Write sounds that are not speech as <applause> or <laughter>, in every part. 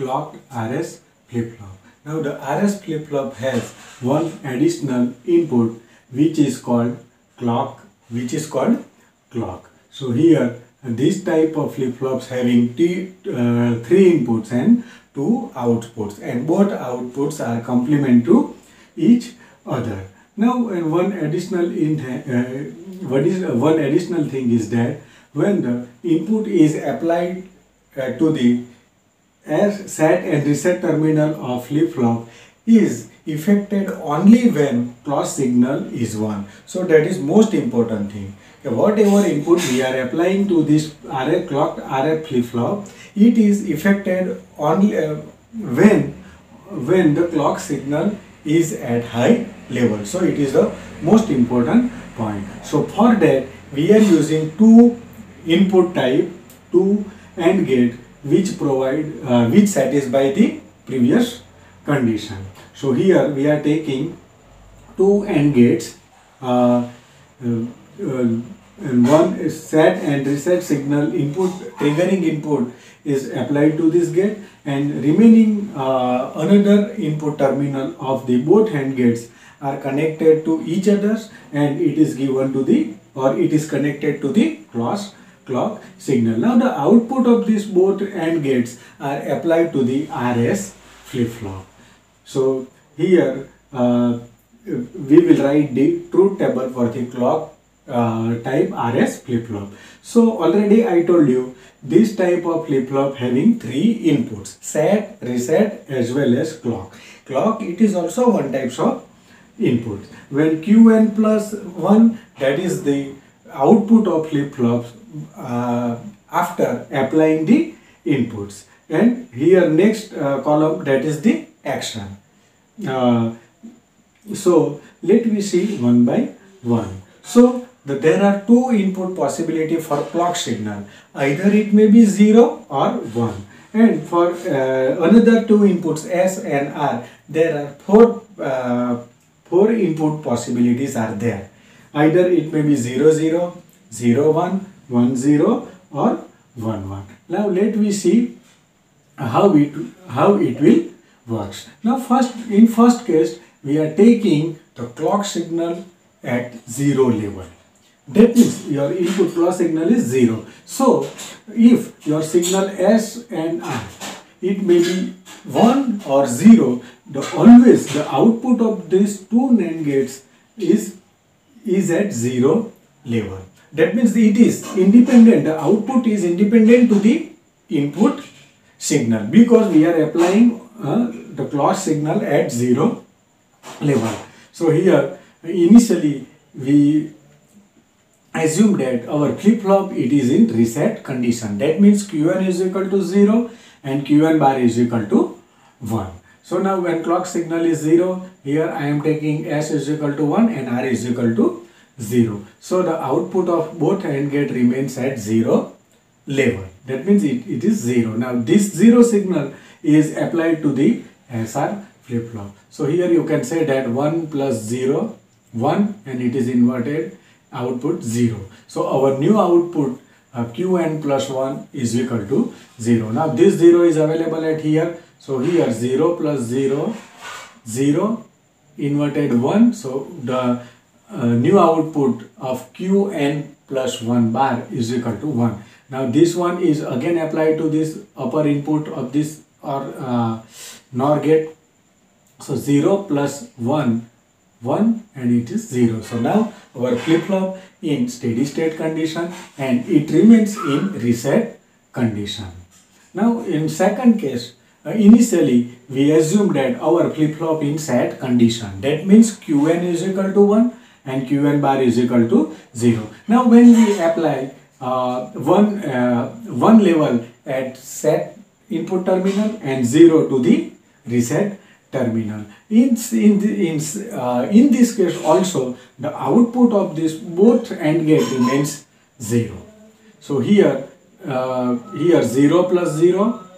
clocked RS flip-flop. Now the RS flip-flop has one additional input which is called clock which is called clock. So here this type of flip-flops having t, uh, three inputs and two outputs and both outputs are complement to each other. Now one additional in, uh, what is uh, one additional thing is that when the input is applied uh, to the as set and reset terminal of flip-flop is affected only when clock signal is 1. So that is most important thing. Whatever input we are applying to this RS clock RS flip-flop, it is affected only uh, when when the clock signal is at high level. So it is the most important point. So for that we are using two input type, two AND gate which provide uh, which satisfy the previous condition. So here we are taking two AND gates uh, uh, and one is set and reset signal input triggering input is applied to this gate and remaining uh, another input terminal of the both AND gates are connected to each others and it is given to the or it is connected to the cross clock signal. Now the output of these both AND gates are applied to the RS flip-flop. So here uh, we will write the truth table for the clock uh, type RS flip-flop. So already I told you this type of flip-flop having three inputs set, reset as well as clock. Clock it is also one type of input. When Qn plus 1 that is the output of flip-flops uh, after applying the inputs and here next uh, column that is the action. Uh, so let me see one by one. So the, there are two input possibility for clock signal. Either it may be 0 or 1. And for uh, another two inputs S and R, there are four, uh, four input possibilities are there. Either it may be 0, 0, 0, 1, 1, 0 or 1, 1. Now let me see how it, how it will works. Now first, in first case, we are taking the clock signal at 0 level. That means your input clock signal is 0. So, if your signal S and R, it may be 1 or 0, the always the output of these two NAND gates is, is at 0 level. That means it is independent, the output is independent to the input signal because we are applying uh, the clock signal at 0 level. So here initially we assume that our flip-flop it is in reset condition. That means Qn is equal to 0 and Qn bar is equal to 1. So now when clock signal is 0, here I am taking S is equal to 1 and R is equal to 0. So the output of both AND gate remains at 0 level. That means it, it is 0. Now this 0 signal is applied to the SR flip-flop. So here you can say that 1 plus 0, 1 and it is inverted output 0. So our new output uh, qn plus 1 is equal to 0. Now this 0 is available at here. So here 0 plus 0, 0 inverted 1. So the uh, new output of qn plus 1 bar is equal to 1. Now this one is again applied to this upper input of this or uh, NOR gate. So 0 plus 1 1 and it is 0. So now our flip-flop in steady state condition and it remains in reset condition. Now in second case, initially we assume that our flip-flop in set condition. That means Qn is equal to 1 and Qn bar is equal to 0. Now when we apply uh, one, uh, one level at set input terminal and 0 to the reset terminal. In, in, in, uh, in this case also the output of this both AND gate remains 0. So here, uh, here 0 plus 0,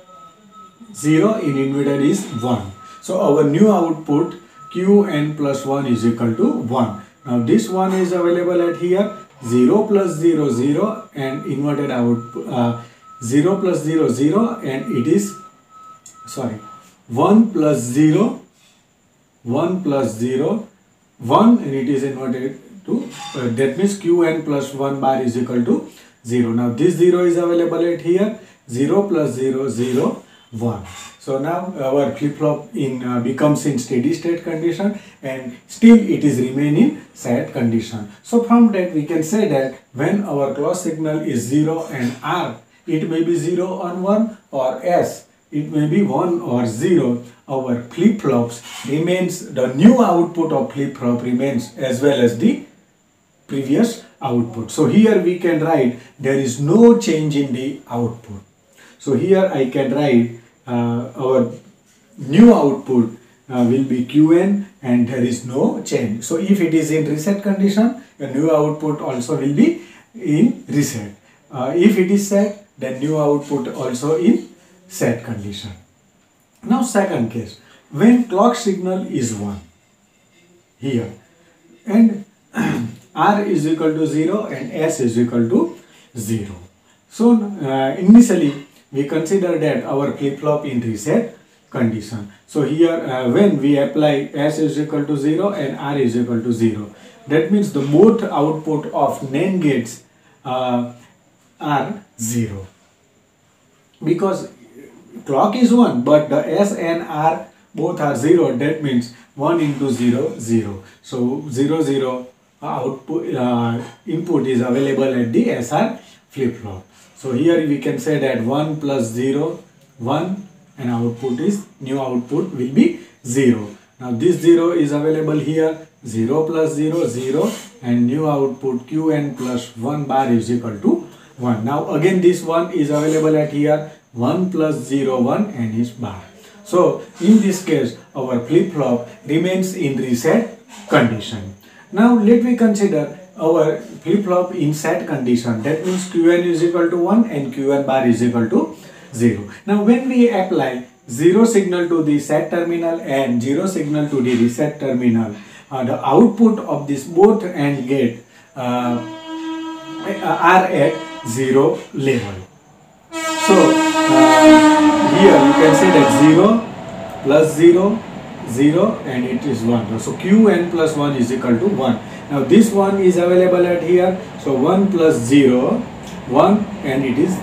0 in inverter is 1. So our new output Qn plus 1 is equal to 1. Now this one is available at here 0 plus 0 0 and inverted output uh, 0 plus 0 0 and it is sorry 1 plus 0 1 plus 0 1 and it is inverted to uh, that means qn plus 1 bar is equal to 0 now this 0 is available at here 0 plus 0 0 1 so now our flip-flop in uh, becomes in steady state condition and still it is remaining set condition. So from that we can say that when our clock signal is 0 and r it may be 0 on 1 or s it may be 1 or 0 our flip-flops remains the new output of flip-flop remains as well as the previous output. So here we can write there is no change in the output so here I can write uh, our new output uh, will be Qn and there is no change. So if it is in reset condition, the new output also will be in reset. Uh, if it is set, then new output also in set condition. Now second case, when clock signal is 1 here and <clears throat> R is equal to 0 and S is equal to 0. So uh, initially we consider that our flip-flop in reset condition. So here uh, when we apply S is equal to 0 and R is equal to 0, that means the both output of NAND gates uh, are 0. Because clock is 1 but the S and R both are 0 that means 1 into 0 0. So 0 0 output uh, input is available at the SR flip-flop. So here we can say that 1 plus 0, 1 and output is, new output will be 0. Now this 0 is available here, 0 plus 0, 0 and new output qn plus 1 bar is equal to 1. Now again this 1 is available at here, 1 plus 0, 1 and is bar. So in this case our flip-flop remains in reset condition. Now let me consider our flip-flop in set condition that means qn is equal to 1 and qn bar is equal to 0. Now when we apply 0 signal to the set terminal and 0 signal to the reset terminal uh, the output of this both AND gate uh, are at 0 level. So uh, here you can say that 0 plus 0 0 and it is 1. So qn plus 1 is equal to 1. Now this one is available at here. So 1 plus 0, 1 and it is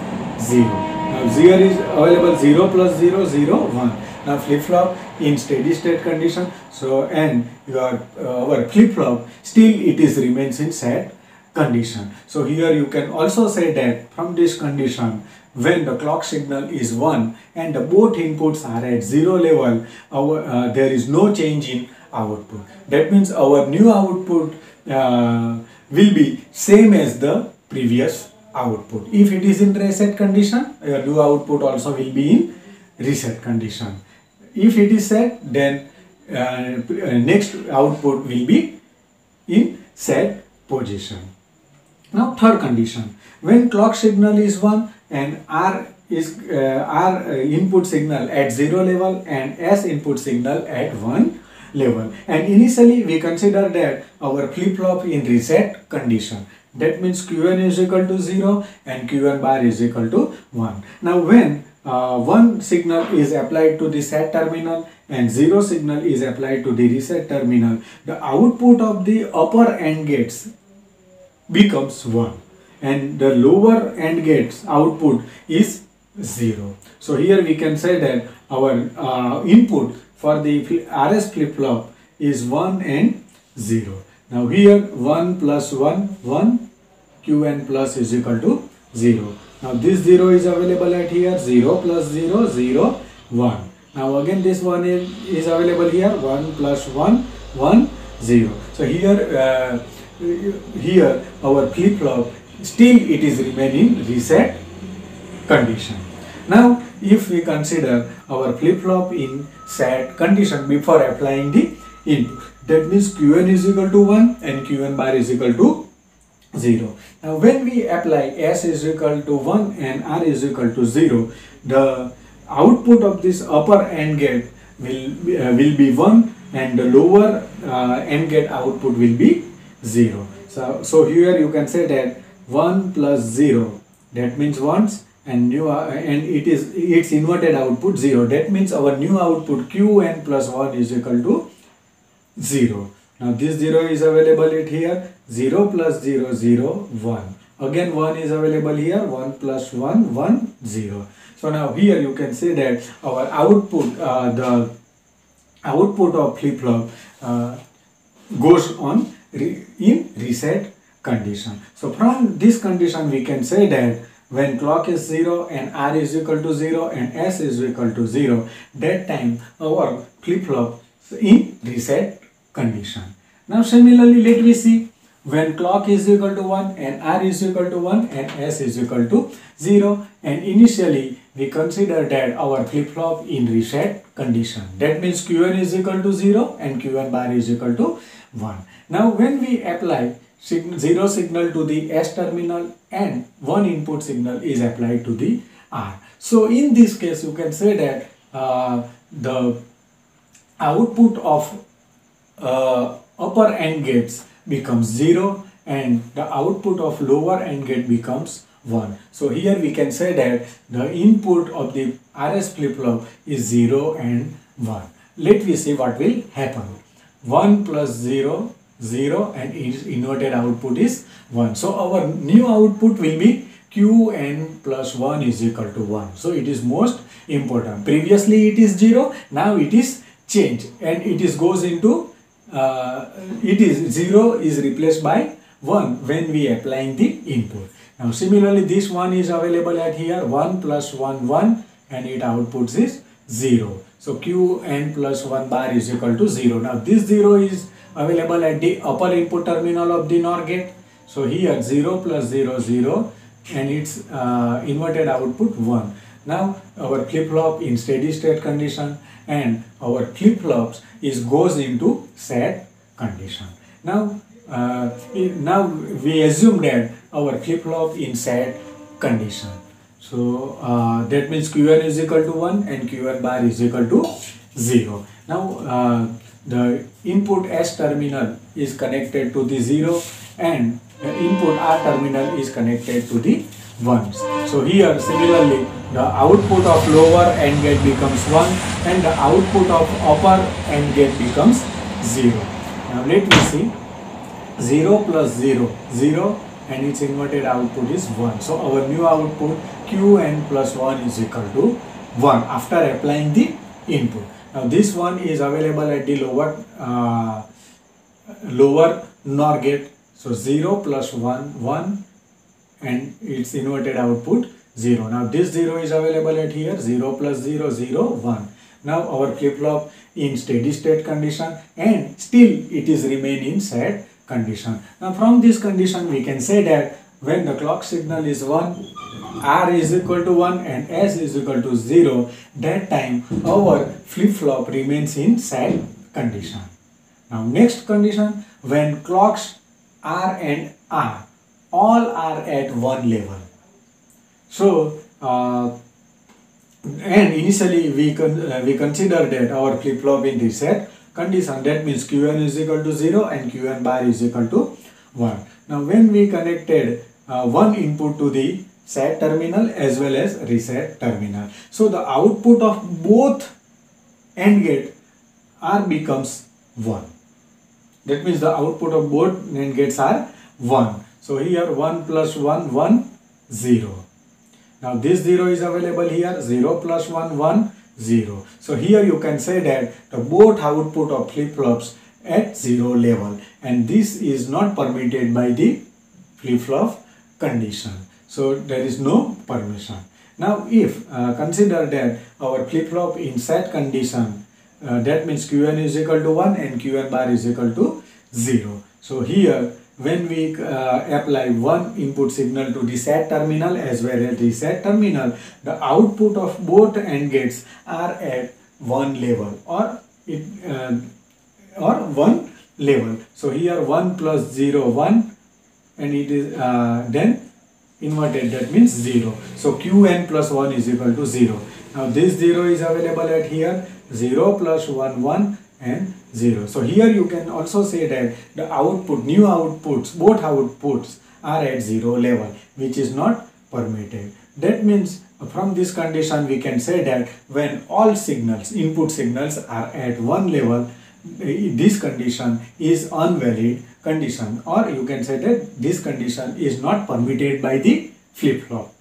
0. Now 0 is available 0 plus 0, 0, 1. Now flip-flop in steady state condition. So and your uh, our flip-flop still it is remains in set condition. So here you can also say that from this condition when the clock signal is 1 and the both inputs are at 0 level our, uh, there is no change in output. That means our new output uh, will be same as the previous output. If it is in reset condition, your new output also will be in reset condition. If it is set, then uh, next output will be in set position. Now third condition, when clock signal is 1 and R is uh, R input signal at 0 level and S input signal at 1 level. And initially we consider that our flip-flop in reset condition. That means qn is equal to 0 and qn bar is equal to 1 now when uh, one signal is applied to the set terminal and zero signal is applied to the reset terminal the output of the upper AND gates becomes 1 and the lower AND gates output is 0 so here we can say that our uh, input for the RS flip-flop is 1 and 0. Now here 1 plus 1, 1, Qn plus is equal to 0. Now this 0 is available at here, 0 plus 0, 0, 1. Now again this one is, is available here, 1 plus 1, 1, 0. So here, uh, here our flip-flop still it is remaining reset condition. Now if we consider our flip-flop in set condition before applying the input. That means Qn is equal to 1 and Qn bar is equal to 0. Now when we apply S is equal to 1 and R is equal to 0, the output of this upper AND gate will be, uh, will be 1 and the lower uh, AND gate output will be 0. So, so here you can say that 1 plus 0 that means ones and new uh, and it is its inverted output 0 that means our new output qn plus 1 is equal to 0 now this 0 is available at here. 0 plus 0 0 1 again 1 is available here. 1 plus 1 1 0 so now here you can see that our output uh, the output of flip-flop uh, goes on re in reset condition so from this condition we can say that when clock is 0 and R is equal to 0 and S is equal to 0 that time our flip-flop in reset condition. Now similarly let me see when clock is equal to 1 and R is equal to 1 and S is equal to 0 and initially we consider that our flip-flop in reset condition. That means Qn is equal to 0 and Qn bar is equal to 1. Now when we apply 0 signal to the S terminal and one input signal is applied to the R. So in this case you can say that uh, the output of uh, upper AND gates becomes 0 and the output of lower AND gate becomes 1. So here we can say that the input of the RS flip-flop is 0 and 1. Let me see what will happen. 1 plus 0 0 and inverted output is 1. So our new output will be qn plus 1 is equal to 1. So it is most important. Previously it is 0, now it is changed and it is goes into, uh, it is 0 is replaced by 1 when we applying the input. Now similarly this one is available at here 1 plus 1 1 and it outputs is 0. So qn plus 1 bar is equal to 0. Now this 0 is available at the upper input terminal of the NOR gate. So here 0 plus 0 0 and its uh, inverted output 1. Now our flip-flop in steady state condition and our flip-flops is goes into set condition. Now uh, now we assume that our flip-flop in set condition. So uh, that means Qn is equal to 1 and Qn bar is equal to 0. Now uh, the input S terminal is connected to the 0 and the input R terminal is connected to the 1s. So here similarly the output of lower AND gate becomes 1 and the output of upper AND gate becomes 0. Now let me see 0 plus 0 0 and its inverted output is 1. So our new output Qn plus 1 is equal to 1 after applying the input. Now this one is available at the lower uh, lower NOR gate. So 0 plus 1 1 and its inverted output 0. Now this 0 is available at here 0 plus 0 0 1. Now our flip-flop in steady state condition and still it is remain in set condition. Now from this condition we can say that when the clock signal is 1 r is equal to 1 and s is equal to 0 that time our flip-flop remains in set condition. Now next condition when clocks r and r all are at one level. So uh, and initially we con uh, we consider that our flip-flop in reset condition that means qn is equal to 0 and qn bar is equal to 1 now when we connected uh, one input to the set terminal as well as reset terminal. So the output of both AND gate R becomes 1. That means the output of both AND gates are 1. So here 1 plus 1, 1, 0. Now this 0 is available here, 0 plus 1, 1, 0. So here you can say that the both output of flip-flops at 0 level and this is not permitted by the flip-flop condition. So there is no permission. Now if uh, consider that our flip-flop in set condition uh, that means Qn is equal to 1 and Qn bar is equal to 0. So here when we uh, apply one input signal to the set terminal as well as the set terminal the output of both AND gates are at one level or it uh, or one level. So here 1 plus 0 1 and it is uh, then inverted that means 0 so qn plus 1 is equal to 0 now this 0 is available at here. 0 plus 1 1 and 0 so here you can also say that the output new outputs both outputs are at 0 level which is not permitted. That means from this condition we can say that when all signals, input signals are at one level, this condition is invalid condition or you can say that this condition is not permitted by the flip-flop.